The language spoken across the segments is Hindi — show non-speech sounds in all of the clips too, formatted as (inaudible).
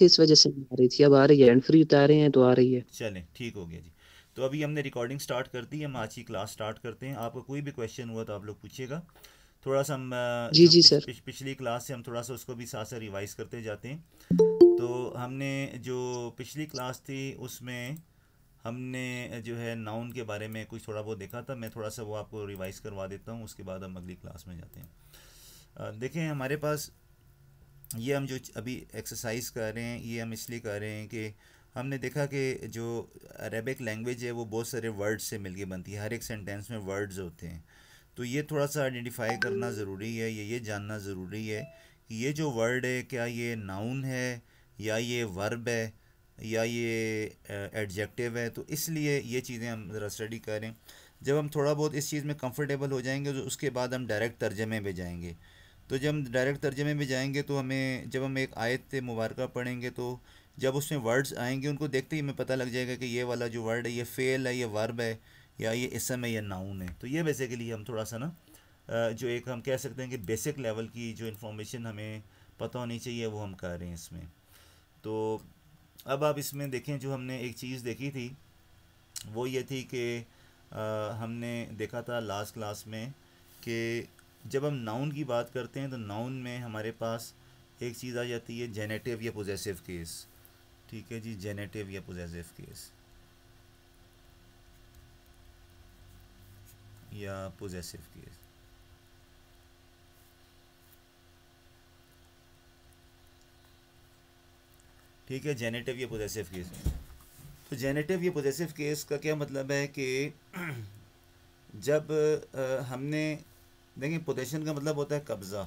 थी इस वजह से नहीं आ रही थी। अब आ रही है एंड फ्री उतार रहे हैं तो आ रही है। चलें ठीक हो गया जी। तो अभी हमने रिकॉर्डिंग स्टार्ट कर दी हम आज की क्लास स्टार्ट करते हैं। आपका कोई भी क्वेश्चन हुआ तो आप लोग पूछिएगा। थोड़ा सा हम जी जी सर पिछ, पिछली क्लास से हम थोड़ा सा उसको भी साथ साथ रिवाइज करते जाते हैं। तो हमने जो पिछली क्लास थी उसमें हमने जो है नाउन के बारे में कुछ थोड़ा बहुत देखा था। मैं थोड़ा सा वो आपको रिवाइज करवा देता हूँ उसके बाद हम अगली क्लास में जाते हैं। देखें हमारे पास ये हम जो अभी एक्सरसाइज कर रहे हैं, ये हम इसलिए कर रहे हैं कि हमने देखा कि जो अरेबिक लैंग्वेज है, वो बहुत सारे वर्ड्स से मिलके बनती है। हर एक सेंटेंस में वर्ड्स होते हैं। तो ये थोड़ा सा आइडेंटिफाई करना ज़रूरी है, ये ये जानना ज़रूरी है कि ये जो वर्ड है, क्या ये नाउन है या ये वर्ब है या ये एडजेक्टिव है? तो इसलिए ये चीज़ें हम ज़रा स्टडी करें। जब हम थोड़ा बहुत इस चीज़ में कंफर्टेबल हो जाएँगे तो उसके बाद हम डायरेक्ट तर्जमे में जाएँगे। तो जब हम डायरेक्ट तर्जमे में जाएँगे तो हमें, जब हम एक आयत मुबारक पढ़ेंगे तो जब उसमें वर्ड्स आएँगे, उनको देखते ही हमें पता लग जाएगा कि ये वाला जो वर्ड है, ये फ़ेल है, ये वर्ब है, या ये इसम है, या नाउन है। तो ये बेसिकली हम थोड़ा सा ना जो एक हम कह सकते हैं कि बेसिक लेवल की जो इन्फॉर्मेशन हमें पता होनी चाहिए, वो हम कर रहे हैं इसमें। तो अब आप इसमें देखें, जो हमने एक चीज़ देखी थी, वो ये थी कि हमने देखा था लास्ट क्लास में कि जब हम नाउन की बात करते हैं तो नाउन में हमारे पास एक चीज़ आ जाती है जेनेटिव या पोजेसिव केस ठीक है जी जेनेटिव या पोजेसिव केस या पोजेसिव केस ठीक है जेनेटिव या पोजेसिव केस तो जेनेटिव या पोजेसिव केस का क्या मतलब है कि (clears throat) जब हमने देखिए पोजेशन का मतलब होता है कब्ज़ा।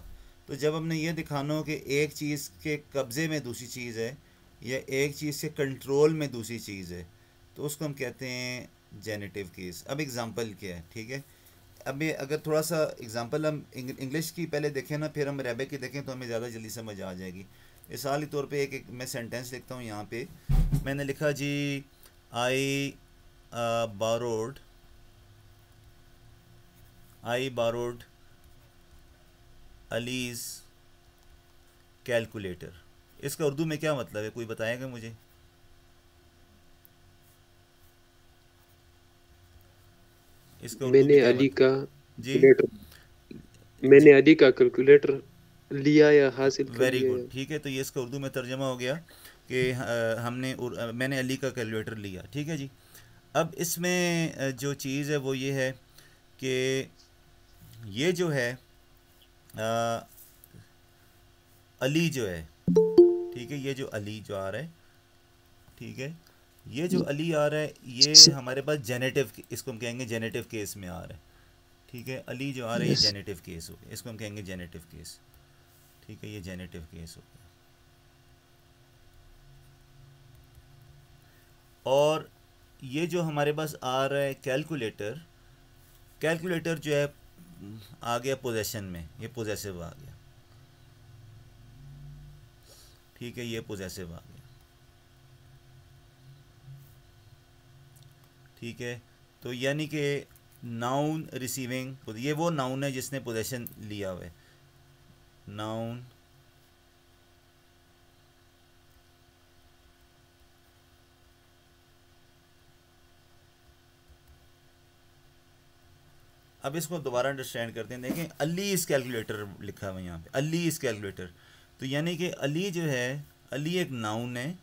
तो जब हमने ये दिखाना हो कि एक चीज़ के कब्ज़े में दूसरी चीज़ है या एक चीज़ के कंट्रोल में दूसरी चीज़ है तो उसको हम कहते हैं जेनेटिव केस अब एग्ज़ाम्पल क्या है ठीक है? अब ये अगर थोड़ा सा एग्ज़ाम्पल हम इंग्लिश की पहले देखें ना फिर हम रेबिक की देखें तो हमें ज़्यादा जल्दी समझ आ जाएगी। मिसाली तौर पे एक, एक मैं सेंटेंस लिखता हूँ यहाँ पे। मैंने लिखा जी I borrowed I borrowed Ali's calculator इसका उर्दू में क्या मतलब है? कोई बताएगा मुझे? इसका मैंने अली मतलब? का जी। मैंने अली का कैलकुलेटर लिया या हासिल वेरी गुड ठीक है तो ये इसका उर्दू में तर्जमा हो गया कि हमने मैंने अली का कैलकुलेटर लिया। ठीक है जी? अब इसमें जो चीज़ है वो ये है कि ये जो है आ, अली जो है ठीक है ये जो अली जो आ रहा है ठीक है ये जो अली आ रहा है ये हमारे पास जेनेटिव इसको हम कहेंगे जेनेटिव केस में आ रहा है ठीक है अली जो आ रहा है ये जेनेटिव केस हो गया इसको हम कहेंगे जेनेटिव केस ठीक है ये जेनेटिव केस हो गया। और ये जो हमारे पास आ रहा है कैलकुलेटर कैलकुलेटर जो है आ गया पोजेशन में, ये पोजेसिव आ गया। ठीक है, ये पोजेसिव आ गया। ठीक है तो यानी कि नाउन रिसीविंग ये वो नाउन है जिसने पोजेशन लिया हुआ है। Noun अब इसको दोबारा अंडरस्टैंड करते हैं। देखें, अली इस कैलकुलेटर लिखा हुआ यहाँ पे। अली इस कैलकुलेटर तो यानी कि अली जो है, अली एक नाउन है,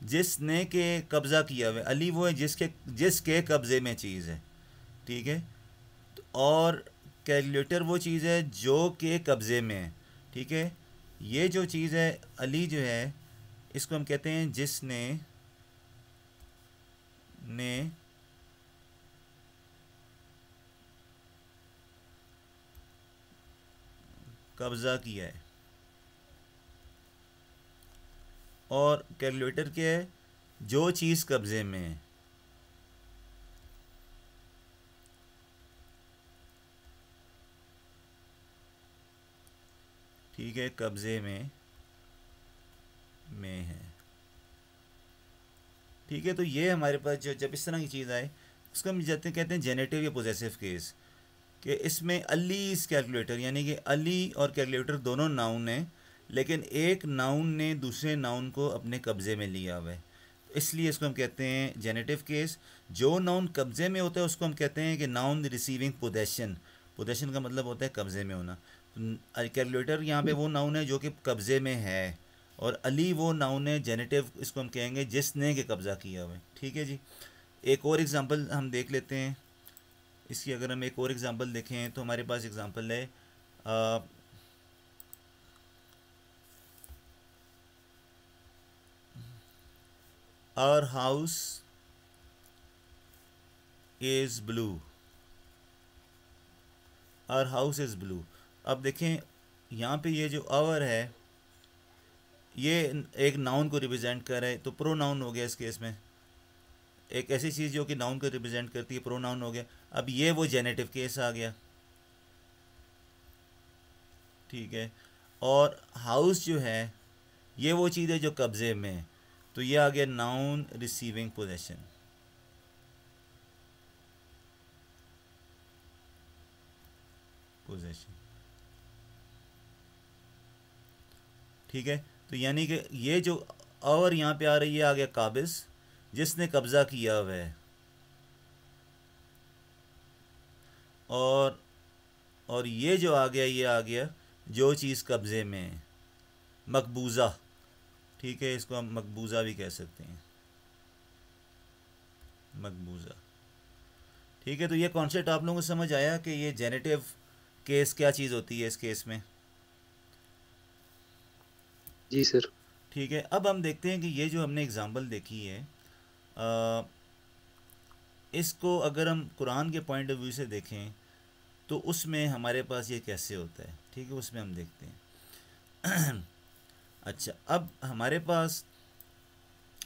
जिसने के कब्ज़ा किया हुआ अली वो है जिसके जिसके कब्ज़े में चीज़ है। ठीक है? तो और कैलकुलेटर वो चीज़ है जो के कब्ज़े में है। ठीक है? ये जो चीज़ है, अली जो है, इसको हम कहते हैं जिसने, ने कब्ज़ा किया है। और कैलकुलेटर क्या है? जो चीज़ कब्ज़े में है। ठीक है, कब्ज़े में में है। ठीक है तो ये हमारे पास जो, जब इस तरह की चीज़ आए, उसको हम जाते, कहते हैं जेनेटिव या पोजेसिव केस कि इसमें अली इस कैलकुलेटर यानी कि अली और कैलकुलेटर दोनों नाउन हैं, लेकिन एक नाउन ने दूसरे नाउन को अपने कब्ज़े में लिया हुआ है। इसलिए इसको हम कहते हैं जेनेटिव केस जो नाउन कब्ज़े में होता है, उसको हम कहते हैं कि नाउन रिसीविंग पोदेशन पोदेशन का मतलब होता है कब्ज़े में होना। कैलकुलेटर यहाँ पे वो नाउन है जो कि कब्ज़े में है, और अली वो नाउन है जेनेटिव इसको हम कहेंगे जिसने के कब्ज़ा किया हुआ है। ठीक है जी? एक और एग्ज़ाम्पल हम देख लेते हैं। इसकी अगर हम एक और एग्ज़ाम्पल देखें तो हमारे पास एग्ज़ाम्पल है our house is blue our house is blue अब देखें, यहाँ पे ये जो आवर है, ये एक नाउन को रिप्रेजेंट कर रहा है तो प्रो नाउन हो गया इस केस में। एक ऐसी चीज़ जो कि नाउन को रिप्रेजेंट करती है प्रो नाउन हो गया। अब ये वो जेनेटिव केस आ गया। ठीक है? और हाउस जो है, ये वो चीज़ है जो कब्ज़े में तो ये आ गया नाउन रिसीविंग पोजेशन पोजेशन ठीक है? तो यानी कि ये जो और यहाँ पे आ रही है, आ गया काबिज। जिसने कब्ज़ा किया हुआ है और और ये जो आ गया ये आ गया जो चीज़ कब्ज़े में। मकबूज़ा। ठीक है इसको हम मकबूज़ा भी कह सकते हैं। मकबूज़ा। ठीक है तो ये कॉन्सेप्ट आप लोगों को समझ आया कि ये जेनेटिव केस क्या चीज़ होती है इस केस में? जी सर ठीक है अब हम देखते हैं कि ये जो हमने एग्ज़ाम्पल देखी है इसको अगर हम कुरान के पॉइंट ऑफ़ व्यू से देखें तो उसमें हमारे पास ये कैसे होता है? ठीक है, उसमें हम देखते हैं। (clears throat) अच्छा अब हमारे पास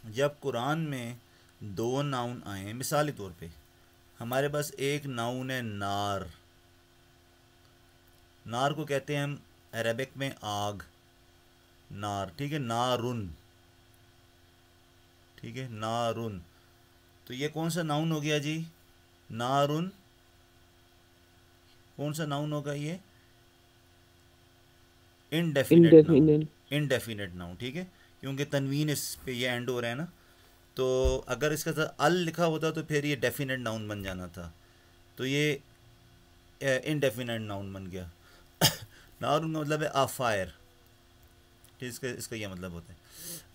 जब कुरान में दो नाउन आए हैं, मिसाली तौर पे, हमारे पास एक नाउन है नार। नार को कहते हैं हम अरबिक में आग, नार, ठीक है, नारुन। ठीक है? नारुन। तो ये कौन सा नाउन हो गया जी? नारुन। कौन सा नाउन होगा ये? इनडेफिनेट इनडेफिनेट नाउन ठीक है? क्योंकि तनवीन इस पे ये एंड हो रहा है ना? तो अगर इसका साथ अल लिखा होता तो फिर ये डेफिनेट नाउन बन जाना था। तो ये इनडेफिनेट नाउन बन गया। (coughs) नारुन का मतलब है आ फायर ठीक इसका इसका यह मतलब होता है।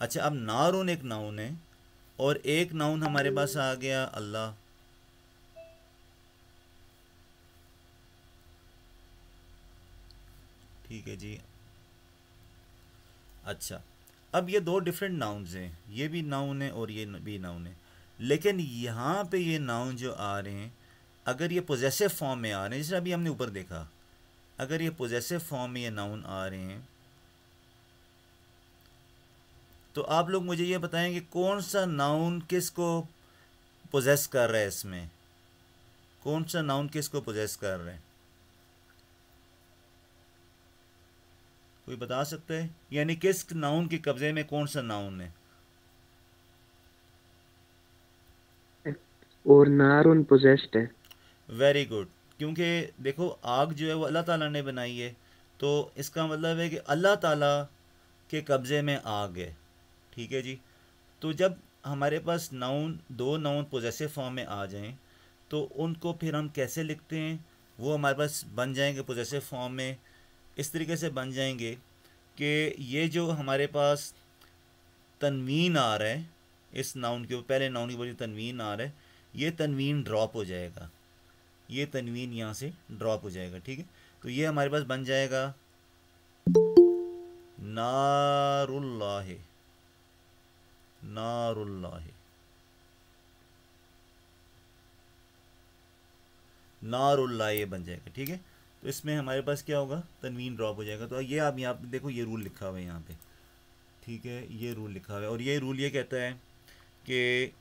अच्छा अब नारुन एक नाउन है। और एक नाउन हमारे पास आ गया, अल्लाह। ठीक है जी। अच्छा अब ये दो डिफरेंट नाउन्स हैं। ये भी नाउन है और ये भी नाउन है। लेकिन यहाँ पे ये नाउन जो आ रहे हैं, अगर ये पोजेसिव फॉर्म में आ रहे हैं जैसे अभी हमने ऊपर देखा, अगर ये पोजेसिव फॉर्म में ये नाउन आ रहे हैं तो आप लोग मुझे ये बताएँ कि कौन सा नाउन किस को पोजेस कर रहा है इसमें? कौन सा नाउन किस को पोजेस कर रहा है? कोई बता सकता है? यानी किस नाउन के कब्जे में कौन सा नाउन है? और नारुन पोजेस्ड है। वेरी गुड क्योंकि देखो आग जो है वो अल्लाह ताला ने बनाई है। तो इसका मतलब है कि अल्लाह ताला के कब्ज़े में आग है। ठीक है जी। तो जब हमारे पास नाउन दो नाउन पोजेसिव फॉर्म में आ जाएँ तो उनको फिर हम कैसे लिखते हैं? वो हमारे पास बन जाएँगे पोजेसिव फॉर्म में। इस तरीके से बन जाएँगे कि ये जो हमारे पास तनवीन आ रहा है, इस नाउन के पहले नाउन की वजह तनवीन आ रहा है, ये तनवीन ड्रॉप हो जाएगा। ये तनवीन यहाँ से ड्रॉप हो जाएगा, ठीक है? तो ये हमारे पास बन जाएगा, नारुल्लाह। नारुल्लाह। नारुल्लाह बन जाएगा, ठीक है? तो इसमें हमारे पास क्या होगा? तनवीन ड्रॉप हो जाएगा। तो ये आप यहाँ पे देखो, ये रूल लिखा हुआ है यहाँ पे। ठीक है, ये रूल लिखा हुआ है। और ये रूल ये कहता है कि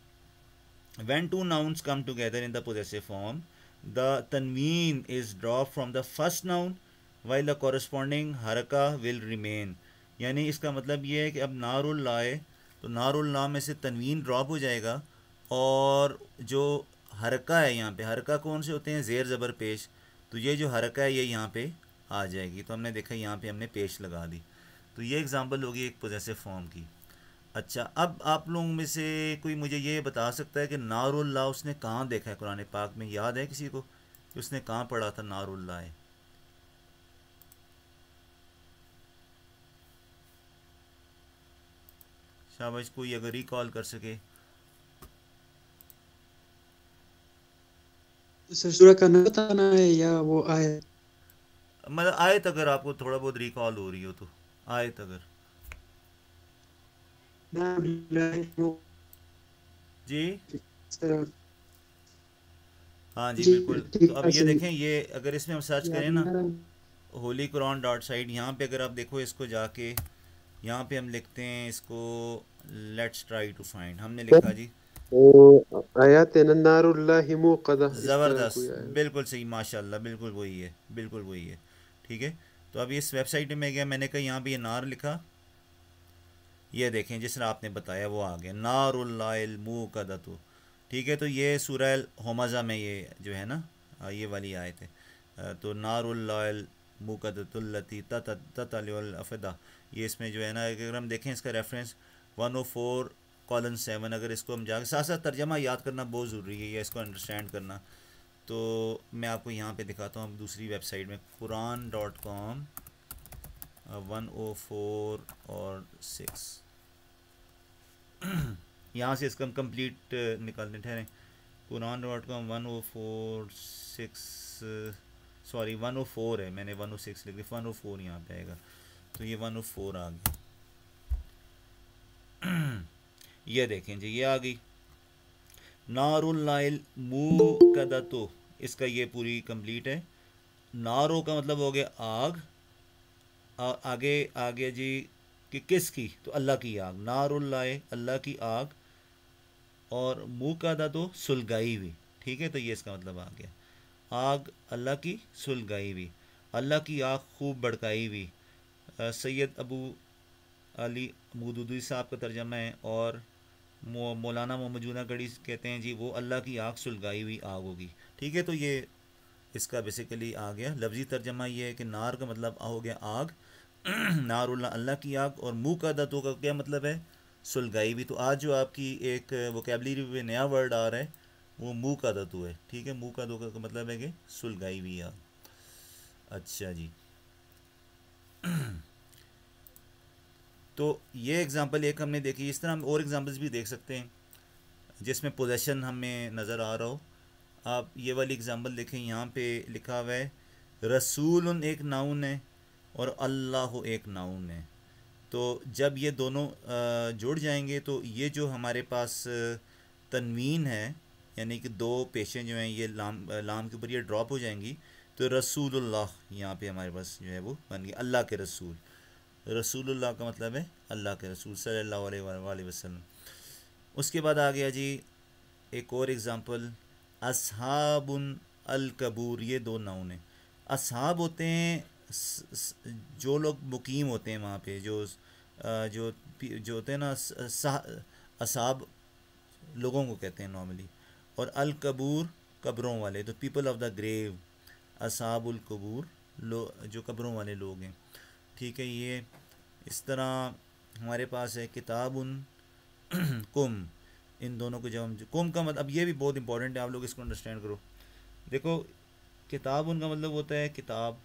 when two nouns come together in the possessive form the तनवीन is drop from the first noun while the corresponding हरका विल रिमेन यानी इसका मतलब ये है कि अब नारुल्लाह तो नारुल्ला में से तनवीन ड्रॉप हो जाएगा। और जो हरका है यहाँ पे, हरका कौन से होते हैं? ज़ेर ज़बर पेश। तो ये जो हरका है, ये यहाँ पे आ जाएगी। तो हमने देखा यहाँ पे हमने पेश लगा दी। तो ये एग्ज़ाम्पल होगी एक पोजेसिव फॉर्म की। अच्छा अब आप लोगों में से कोई मुझे ये बता सकता है कि नारुल्ला उसने कहाँ देखा है कुरान पाक में? याद है किसी को? कि उसने कहाँ पढ़ा था नारुल्ला है शाबाश कोई अगर रिकॉल कर सके। सूरह का नाम बताना है या वो आए? मतलब आयत अगर आपको थोड़ा बहुत रिकॉल हो रही हो तो आयत अगर। जी? हाँ जी बिल्कुल। तो अब ये देखें ये अगर इसमें हम सर्च करें ना होली कुरान डॉट साइड यहाँ पे अगर आप देखो इसको जाके यहाँ पे हम लिखते हैं इसको लेट्स ट्राई टू फाइंड हमने लिखा जी। ज़बरदस्त। बिल्कुल सही माशाल्लाह बिल्कुल वही है बिल्कुल वही है। ठीक है? तो अभी इस वेबसाइट में गया मैंने कहा यहाँ पे ये नार लिखा। ये देखें जिस तरह आपने बताया वो आ गया। मुँह का ठीक है? तो ये सूरह हमज़ा में ये जो है ना ये वाली आयत है। तो नारुल्लाइल मुकदतुल्लती ततलफ़दा ये इसमें जो है ना अगर हम देखें इसका reference one O four, colon seven, अगर इसको हम जाकर साथ साथ तर्जमा याद करना बहुत ज़रूरी है, या इसको अंडरस्टैंड करना। तो मैं आपको यहाँ पे दिखाता हूँ दूसरी वेबसाइट में, Quran dot com one O four और सिक्स। (clears throat) यहाँ से इसका हम कंप्लीट निकालने, ठहरें। Quran dot com, one O four, six sorry one O four है, मैंने वन ओ सिक्स लिख दिया, वन ओ फोर यहाँ पे आएगा। तो ये वन ओ फोर आ गया। (clears throat) ये देखें जी ये आ गई। नारुल्लाइल कदतो इसका ये पूरी कंप्लीट है। नारो का मतलब हो गया आग। आ, आगे आगे जी कि किस की तो अल्लाह की आग। नारुल्लाए अल्लाह की आग। और मुँह का दा तो सुलगाई हुई। ठीक है तो ये इसका मतलब आ गया। आग अल्लाह की सुलगाई हुई। अल्लाह की आग खूब भड़काई हुई। सैयद अबू अली मदूदी साहब का तर्जमा है और मौलाना मोहम्मद जूना गढ़ी कहते हैं, जी, वो अल्लाह की आग सुलगाई हुई आग होगी। ठीक है तो ये इसका बेसिकली आ गया। लफ्ज़ी तर्जमा ये है कि नार का मतलब हो गया आग। (clears throat) नारुल्ला, अल्लाह की आग और मुँह का दतों का क्या मतलब है? सुलगाई भी तो आज जो आपकी एक वोकेबलरी में नया वर्ड आ रहा है, वो मुँह का दतु है। ठीक है, मुँह का दो का मतलब है कि सुलगाई हुई आग। अच्छा जी। (clears throat) तो ये एग्ज़ाम्पल एक हमने देखी, इस तरह हम और एग्ज़ाम्पल्स भी देख सकते हैं, जिसमें पोजेशन हमें नज़र आ रहा हो। आप ये वाली एग्ज़ाम्पल देखें, यहाँ पे लिखा हुआ है रसूल एक नाउन है और अल्लाह एक नाउन है। तो जब ये दोनों जुड़ जाएँगे तो ये जो हमारे पास तनवीन है, यानी कि दो पेशें जो हैं, ये लाम लाम के ऊपर ये ड्रॉप हो जाएँगी तो रसूलुल्लाह यहाँ पे हमारे पास जो है वो बन गया अल्लाह के रसूल। रसूलुल्लाह का मतलब है अल्लाह के रसूल सल्लल्लाहु अलैहि वसल्लम। उसके बाद आ गया जी, एक और एग्ज़ाम्पल असहाबुन अल कबूर ये दो नाउन हैं। असहाब होते हैं जो लोग मुकीम होते हैं वहाँ पे, जो जो जो होते हैं ना असाब लोगों को कहते हैं नॉर्मली और अल कबूर वाले तो पीपल ऑफ़ द ग्रेव असाबुल कबूर, लो, जो कब्रों वाले लोग हैं। ठीक है ये इस तरह हमारे पास है किताब उन (clears throat) कुम। इन दोनों को जब हम कुम का मतलब अब ये भी बहुत इंपॉर्टेंट है आप लोग इसको अंडरस्टैंड करो। देखो किताब उनका मतलब होता है किताब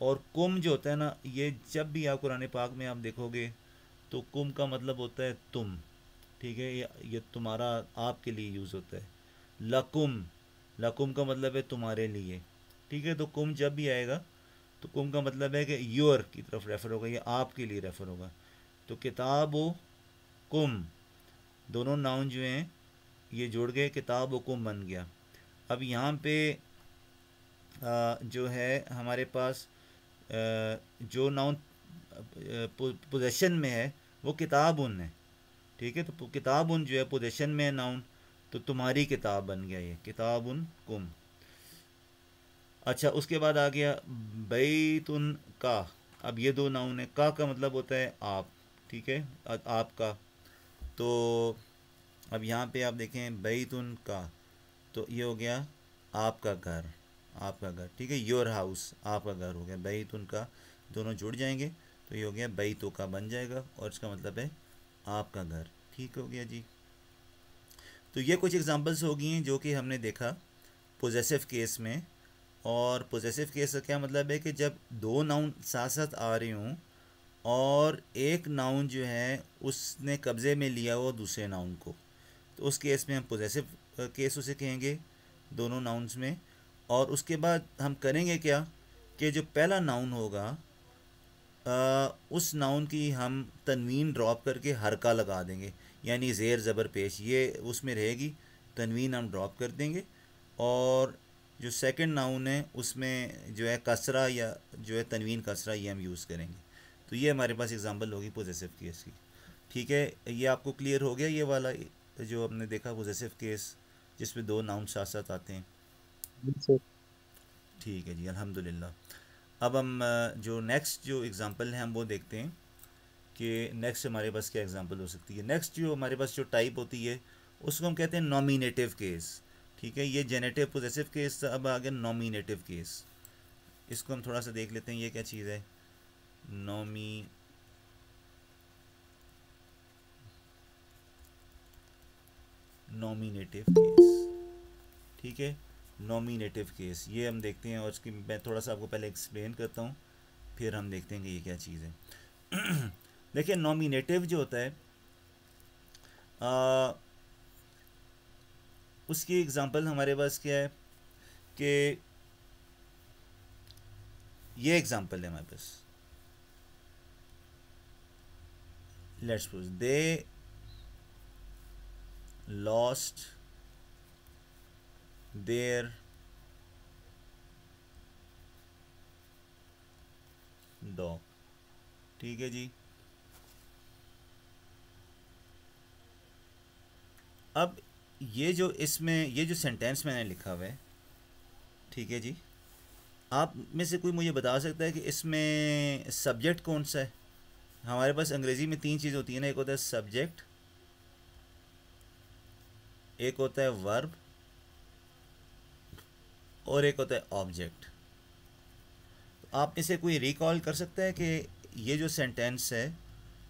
और कुम जो होता है ना ये जब भी आप कुरान पाक में आप देखोगे तो कुम का मतलब होता है तुम। ठीक है? ये, ये तुम्हारा आपके लिए यूज़ होता है। लकुम लकुम का मतलब है तुम्हारे लिए। ठीक है? तो कुम जब भी आएगा तो कुम का मतलब है कि योर की तरफ़ रेफ़र होगा, या आपके लिए रेफ़र होगा। तो किताब व कुम, दोनों नाउन जो हैं, ये जुड़ गए, किताब व कुम बन गया। अब यहाँ पे जो है हमारे पास जो नाउन पोजेशन में है, वो किताब उन है। ठीक है? तो किताब उन जो है पोजेशन में है नाउन तो तुम्हारी किताब बन गया ये, किताब उन कुम। अच्छा उसके बाद आ गया बैतुन का। अब ये दो नाउन है। का का मतलब होता है आप, ठीक है? आपका। तो अब यहाँ पे आप देखें बैतुन का तो ये हो गया आपका घर आपका घर, ठीक है? योर हाउस आपका घर हो गया बैतुन का। दोनों जुड़ जाएँगे तो ये हो गया बई तो का बन जाएगा और इसका मतलब है आपका घर, ठीक हो गया जी। तो ये कुछ एग्जांपल्स हो गई हैं जो कि हमने देखा पोजेसिव केस में। और पोजेसिव केस का क्या मतलब है कि जब दो नाउन साथ साथ आ रही हूँ और एक नाउन जो है उसने कब्ज़े में लिया हो दूसरे नाउन को तो उस केस में हम पोजेसिव केस उसे कहेंगे दोनों नाउन्स में। और उसके बाद हम करेंगे क्या कि जो पहला नाउन होगा आ, उस नाउन की हम तनवीन ड्रॉप करके हरका लगा देंगे यानी ज़ेर ज़बर पेश ये उसमें रहेगी तनवीन हम ड्रॉप कर देंगे। और जो सेकंड नाउन है उसमें जो है कसरा या जो है तनवीन कसरा ये हम यूज़ करेंगे। तो ये हमारे पास एग्ज़ाम्पल होगी पोजेसिव केस की। ठीक है? ये आपको क्लियर हो गया ये वाला जो हमने देखा पोजेसिव केस जिसमें दो नाउन साथ साथ आते हैं। ठीक है जी अल्हम्दुलिल्लाह। अब हम जो नेक्स्ट जो एग्ज़ाम्पल है हम वो देखते हैं कि नेक्स्ट हमारे पास क्या एग्ज़ाम्पल हो सकती है। नेक्स्ट जो हमारे पास जो टाइप होती है उसको हम कहते हैं नॉमिनेटिव केस ठीक है ये जेनेटिव पोजेसिव केस अब आ गया नॉमिनेटिव केस इसको हम थोड़ा सा देख लेते हैं ये क्या चीज़ है? नॉमी नॉमिनेटिव केस ठीक है नॉमिनेटिव केस ये हम देखते हैं और इसकी मैं थोड़ा सा आपको पहले एक्सप्लेन करता हूँ फिर हम देखते हैं कि ये क्या चीज़ है। (clears throat) देखिए नॉमिनेटिव जो होता है आ, उसकी एग्ज़ाम्पल हमारे पास क्या है कि ये एग्ज़ाम्पल है हमारे पास। Let's suppose they lost their dog ठीक है जी। अब ये जो इसमें, ये जो सेंटेंस मैंने लिखा हुआ है, ठीक है जी? आप में से कोई मुझे बता सकता है कि इसमें सब्जेक्ट कौन सा है? हमारे पास अंग्रेज़ी में तीन चीज़ होती है ना, एक होता है सब्जेक्ट एक होता है वर्ब और एक होता है ऑब्जेक्ट तो आप में से कोई रिकॉल कर सकता है कि ये जो सेंटेंस है,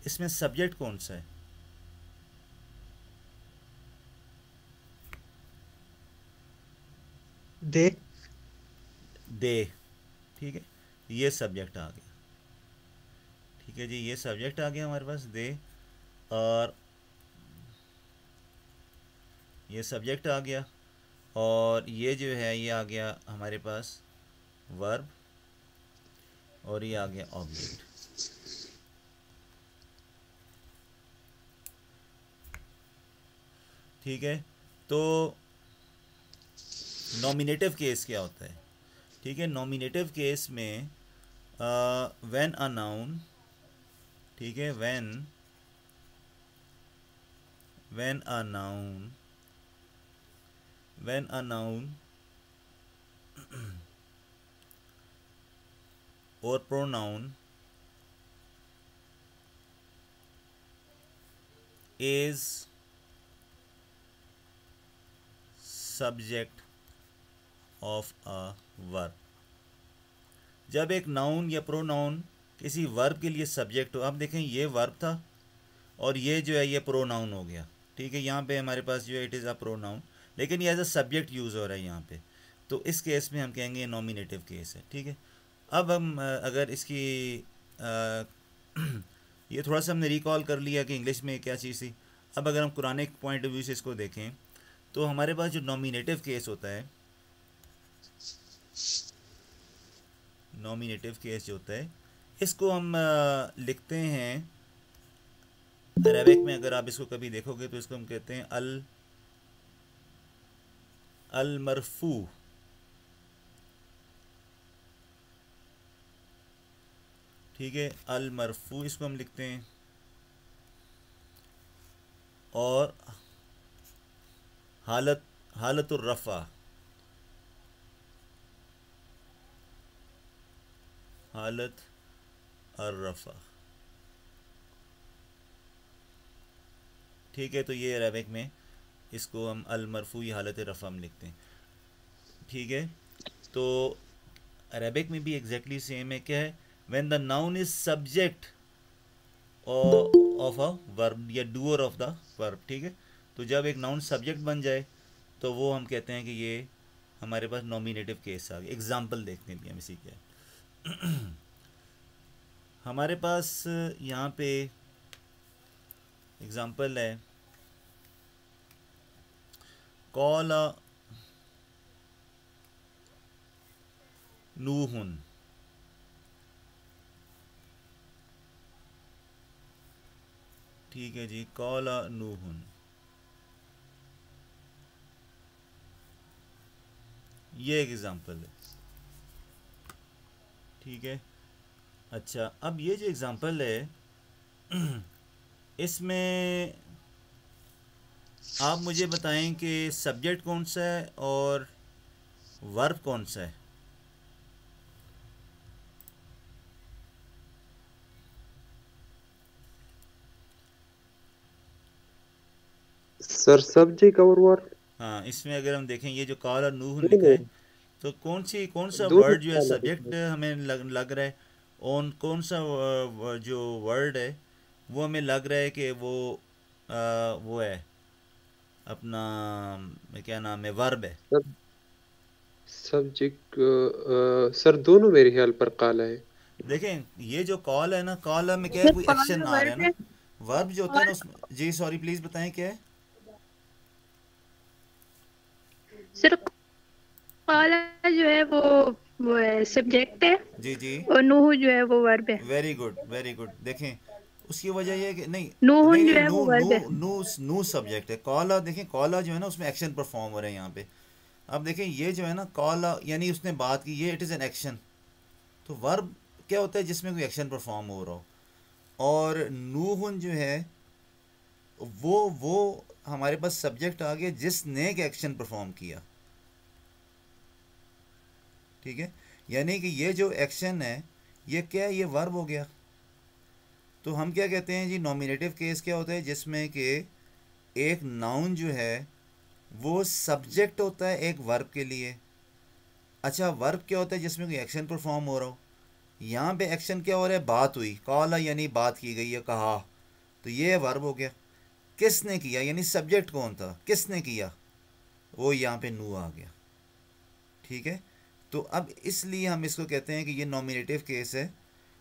इसमें सब्जेक्ट कौन सा है? दे। दे। ठीक है? ये सब्जेक्ट आ गया। ठीक है जी, ये सब्जेक्ट आ गया हमारे पास, दे। और ये सब्जेक्ट आ गया। और ये जो है, ये आ गया हमारे पास वर्ब और ये आ गया ऑब्जेक्ट ठीक है? तो नॉमिनेटिव केस क्या होता है? ठीक है नॉमिनेटिव केस में व्हेन अ नाउन ठीक है when when a noun when a noun (clears throat) or pronoun is subject of a verb जब एक नाउन या प्रोनाउन किसी वर्ब के लिए सब्जेक्ट हो आप देखें ये वर्ब था और ये जो है ये प्रोनाउन हो गया। ठीक है यहाँ पे हमारे पास जो है इट इज़ अ प्रोनाउन लेकिन ये एज अ सब्जेक्ट यूज़ हो रहा है यहाँ पे। तो इस केस में हम कहेंगे ये नॉमिनेटिव केस है ठीक है? अब हम अगर इसकी आ, (clears throat) ये थोड़ा सा हमने रिकॉल कर लिया कि इंग्लिश में क्या चीज़ थी। अब अगर हम कुरानिक पॉइंट ऑफ़ व्यू से इसको देखें तो हमारे पास जो नॉमिनेटिव केस होता है नॉमिनेटिव केस जो होता है, इसको हम लिखते हैं अरेबिक में, अगर आप इसको कभी देखोगे तो इसको हम कहते हैं अल अलमरफू ठीक है अलमरफू इसको हम लिखते हैं। और हालत हालत रफ़ा। हालत अर्रफ़ा ठीक है तो ये अरबिक में इसको हम अलमरफू हालत रफ़ा में लिखते हैं। ठीक है तो अरबिक में भी एग्जैक्टली सेम है, क्या है? When the noun is subject of a verb या डूअर ऑफ़ द वर्ब ठीक है? तो जब एक नाउन सब्जेक्ट बन जाए तो वो हम कहते हैं कि ये हमारे पास नॉमिनेटिव केस आ गया। एग्ज़ाम्पल देखने लिए हम इसी के। (clears throat) हमारे पास यहाँ पे एग्ज़ाम्पल है। कॉल नूहन ठीक है जी, कॉल नूहन ये एक एग्ज़ाम्पल है। ठीक है। अच्छा अब ये जो एग्ज़ाम्पल है (clears throat) इसमें आप मुझे बताएँ कि सब्जेक्ट कौन सा है और वर्ब कौन सा है? सर सब्जेक्ट और वर्ब हाँ इसमें अगर हम देखें ये जो कॉल और नूह लिखा है। तो कौन सी कौन सा वर्ड जो है सब्जेक्ट हमें लग, लग रहा है? और कौन सा जो वर्ड है वो हमें लग रहा है कि वो आ, वो है अपना क्या नाम है वर्ब है। सब्जेक्ट सर दोनों मेरे ख्याल पर काला है देखें ये जो कॉल है ना कॉल में क्या है कोई एक्शन आ रहा है ना? वर्ब जो होता है ना उसमें जी सॉरी प्लीज़ बताएँ क्या है? सर काला जो है वो वो सब्जेक्ट है। जी जी। और नूह जो है वो वर्ब है। वेरी गुड वेरी गुड देखें उसकी वजह ये है कि नहीं नूह जो है वो वर्ब है। नू नू सब्जेक्ट है। कॉला देखें कॉला जो है ना उसमें एक्शन परफॉर्म हो रहा है यहाँ पे। अब देखें ये जो है ना कॉला यानी उसने बात की ये इट इज़ एन एक्शन तो वर्ब क्या होता है जिसमें कोई एक्शन परफॉर्म हो रहा हो? और नूहन जो है वो वो हमारे पास सब्जेक्ट आ गया जिसने एक एक्शन परफॉर्म किया। ठीक है? यानी कि ये जो एक्शन है, ये क्या है? ये वर्ब हो गया। तो हम क्या कहते हैं जी? नॉमिनेटिव केस क्या होता है? जिसमें कि एक नाउन जो है, वो सब्जेक्ट होता है एक वर्ब के लिए। अच्छा वर्ब क्या होता है? जिसमें कोई एक्शन परफॉर्म हो रहा हो। यहाँ पे एक्शन क्या हो रहा है? बात हुई। कॉल, यानी बात की गई है, कहा। तो ये वर्ब हो गया। किसने किया? यानी सब्जेक्ट कौन था? किसने किया? वो यहाँ पे नू आ गया। ठीक है? तो अब इसलिए हम इसको कहते हैं कि ये नॉमिनेटिव केस है।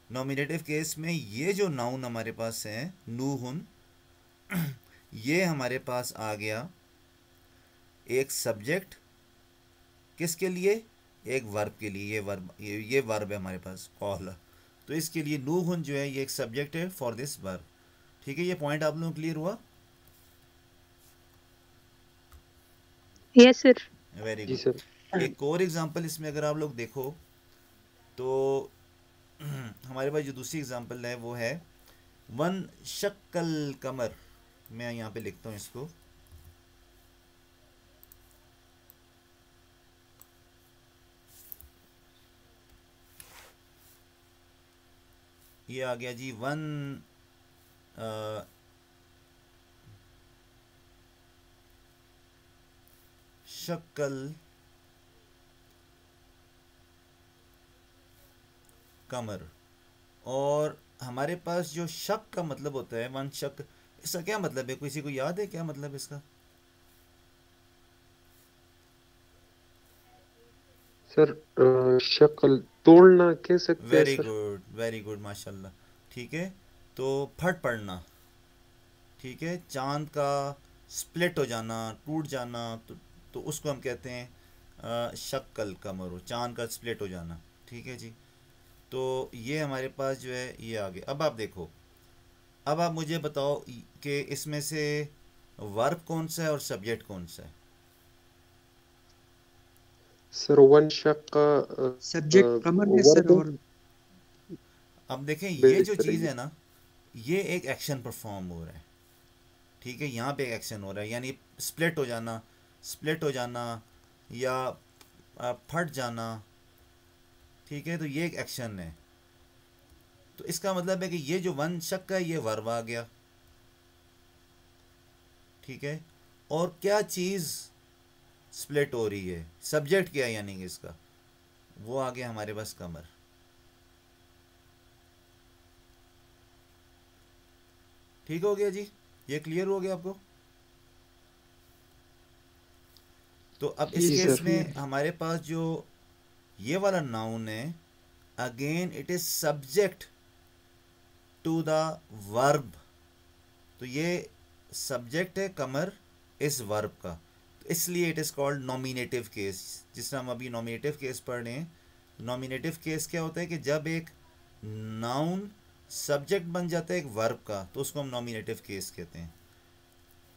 नॉमिनेटिव केस में ये जो नाउन हमारे पास है नूहन (clears throat) ये हमारे पास आ गया। एक सब्जेक्ट किसके लिए? एक वर्ब के लिए। ये वर्ब ये ये वर्ब है हमारे पास कॉल तो इसके लिए नूहन जो है ये एक सब्जेक्ट है फॉर दिस वर्ब ठीक है ये पॉइंट आप लोगों को क्लियर हुआ? Yes sir very good sir एक और एग्जांपल इसमें अगर आप लोग देखो तो (clears throat) हमारे पास जो दूसरी एग्जांपल है, वो है वन शक्कल कमर। मैं यहाँ पे लिखता हूँ इसको। ये आ गया जी वन शक्कल कमर और हमारे पास जो शक का मतलब होता है वन शक इसका क्या मतलब है? किसी को याद है क्या मतलब इसका? सर शक्ल तोड़ना कह सकते हैं वेरी गुड वेरी गुड माशाल्लाह। ठीक है? तो फट पड़ना। ठीक है? चाँद का स्प्लिट हो जाना टूट जाना तो, तो उसको हम कहते हैं शक्कल कमर चाँद का स्प्लिट हो जाना। ठीक है जी? तो ये हमारे पास जो है ये आ गया। अब आप देखो। अब आप मुझे बताओ कि इसमें से वर्ब कौन सा है और सब्जेक्ट कौन सा है? सर वन शक सब्जेक्ट कमर सर और अब देखें ये जो चीज़। है ना ये एक एक्शन परफॉर्म हो रहा है। ठीक है यहाँ पे एक एक्शन हो रहा है। यानी स्प्लिट हो जाना स्प्लिट हो जाना या फट जाना ठीक है तो ये एक एक्शन है। तो इसका मतलब है कि ये जो वन शक है ये वर्ब आ गया। ठीक है? और क्या चीज़ स्प्लिट हो रही है? सब्जेक्ट क्या है यानी कि इसका? वो आ गया हमारे पास कमर। ठीक हो गया जी? ये क्लियर हो गया आपको? तो अब इस केस में हमारे पास जो ये वाला नाउन है again it is subject to the verb तो ये सब्जेक्ट है कमर इस वर्ब का। तो इसलिए it is called nominative case जिस हम अभी नॉमिनेटिव केस पढ़ रहे हैं नॉमिनेटिव केस क्या होता है कि जब एक नाउन सब्जेक्ट बन जाता है एक वर्ब का तो उसको हम नॉमिनेटिव केस कहते हैं।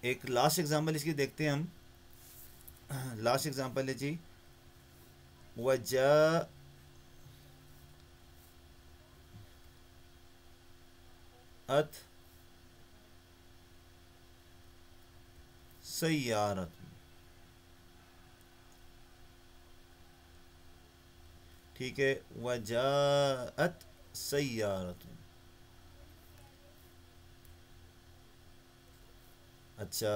एक लास्ट एग्जांपल इसकी देखते हैं हम। (clears throat) लास्ट एग्जांपल है जी। वजह अत ठीक है वजात सयारत। अच्छा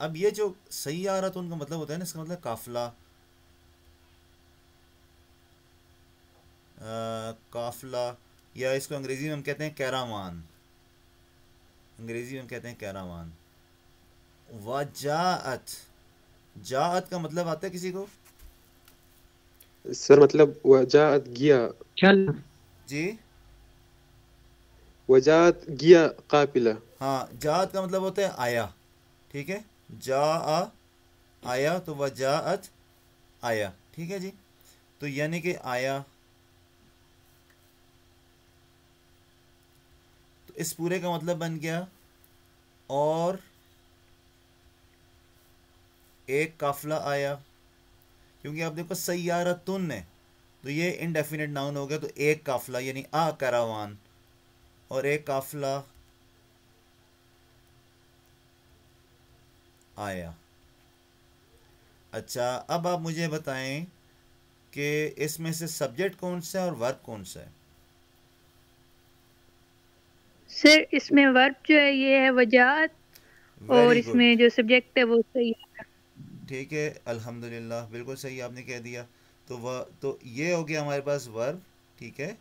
अब ये जो सयारत, उनका मतलब होता है ना, इसका मतलब काफिला। काफिला या इसको अंग्रेज़ी में हम कहते हैं कैरावान। अंग्रेज़ी में हम कहते हैं कैरावान। वजात जात जात का मतलब आता है किसी को? सर मतलब वजात गया। चल। जी? वजात गया काफिला। हाँ जात का मतलब होता है आया। ठीक है? जा आ आया तो वजात आया। ठीक है जी? तो यानी कि आया। इस पूरे का मतलब बन गया और एक काफिला आया। क्योंकि आप देखो सयारतुन है तो ये इनडेफिनेट नाउन हो गया तो एक काफिला, यानी आ करावान, और एक काफिला आया। अच्छा अब आप मुझे बताएँ कि इसमें से सब्जेक्ट कौन सा है और वर्ब कौन सा है। सर इसमें वर्ब जो है ये है वजात और इसमें जो सब्जेक्ट है वो सही है। ठीक है अल्हम्दुलिल्लाह बिल्कुल सही आपने कह दिया। तो वह तो ये हो गया हमारे पास वर्ब ठीक है?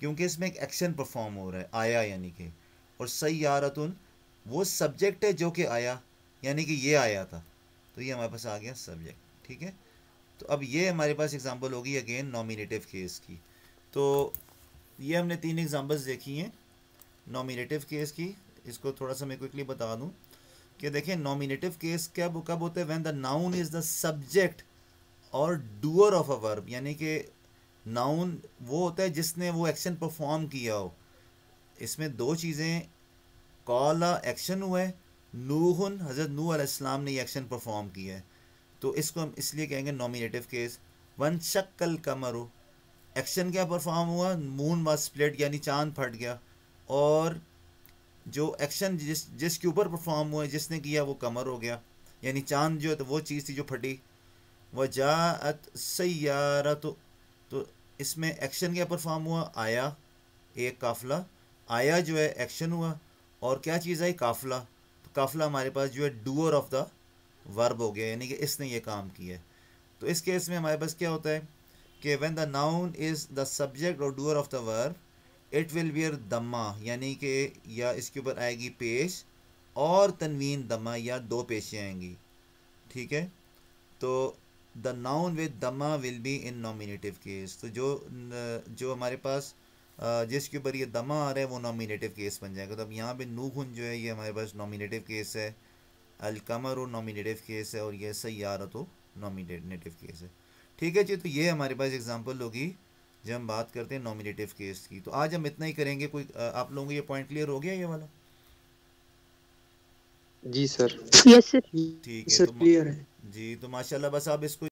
क्योंकि इसमें एक एक्शन परफॉर्म हो रहा है आया यानी कि और सही यारतुन वो सब्जेक्ट है जो कि आया यानी कि ये आया था। तो ये हमारे पास आ गया सब्जेक्ट ठीक है? तो अब ये हमारे पास एग्जांपल होगी अगेन नॉमिनेटिव केस की। तो ये हमने तीन एग्जांपल्स देखी हैं। नॉमिनेटिव केस की, इसको थोड़ा सा मैं क्विकली बता दूँ कि देखें नॉमिनेटिव केस कब कब होते हैं? When the noun is the subject और डूअर ऑफ़ अ वर्ब यानी कि नाउन वो होता है जिसने वो एक्शन परफॉर्म किया हो। इसमें दो चीज़ें कॉल एक्शन हुआ है, नूहन, हज़रत नू अलैहिस्सलाम ने ये एक्शन परफॉर्म किया है। तो इसको हम इसलिए कहेंगे नॉमिनेटिव केस वन शक्ल कमरो एक्शन क्या परफॉर्म हुआ? मून वाज स्प्लिट यानी चाँद फट गया। और जो एक्शन जिस जिसके ऊपर परफॉर्म हुआ जिसने किया वो कमर हो गया। यानी चाँद जो है तो वो चीज़ थी जो फटी। वह जात सैारा तो, तो इसमें एक्शन क्या परफॉर्म हुआ? आया एक काफिला। आया जो है एक्शन हुआ। और क्या चीज़ आई? काफिला। तो काफिला हमारे पास जो है डूअर ऑफ़ द वर्ब हो गया। यानी कि इसने ये काम किया तो इस केस में हमारे पास क्या होता है कि when the noun is the subject और doer of the verb it will bear दमा यानी कि या इसके ऊपर आएगी पेश, और तनवीन दमा या दो पेशें आएँगी। ठीक है? तो द नाउन विद दमा will be in nominative case तो जो जो हमारे पास जिसके ऊपर ये दमा आ रहा है, वो नॉमिनेटिव केस बन जाएगा। तो अब यहाँ पे नूखुन जो है, ये हमारे पास नॉमिनेटिव केस है, अलकमर नॉमिनेटिव केस है, और ये सयारत नॉमिनेटिव केस है। ठीक है जी? तो ये हमारे पास एग्जांपल होगी। जब हम बात करते हैं नॉमिनेटिव केस की। तो आज हम इतना ही करेंगे कोई आप लोगों को ये पॉइंट क्लियर हो गया ये वाला? जी सर यस सर ठीक है सर तो है। जी तो माशाल्लाह बस आप इसको